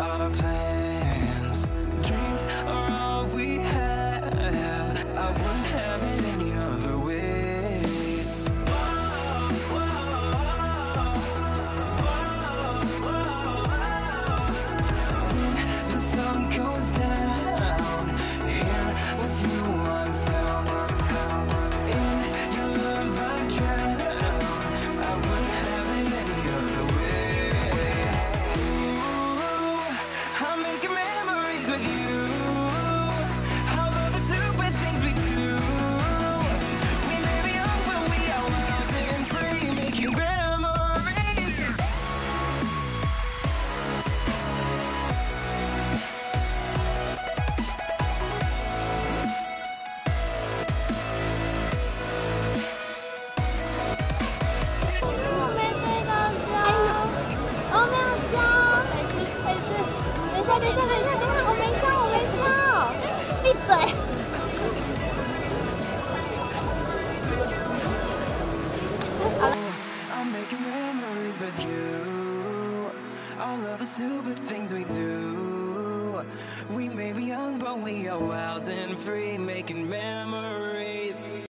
our plan. The stupid things we do. We may be young, but we are wild and free, making memories.